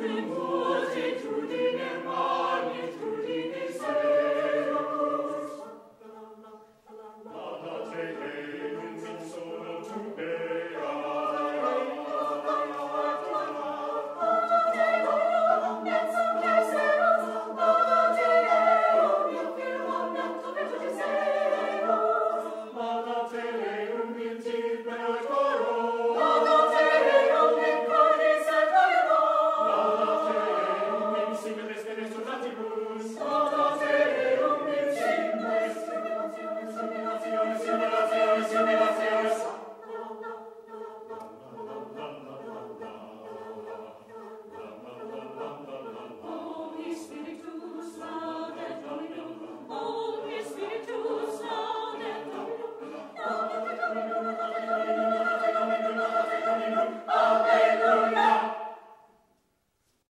Thank you. see me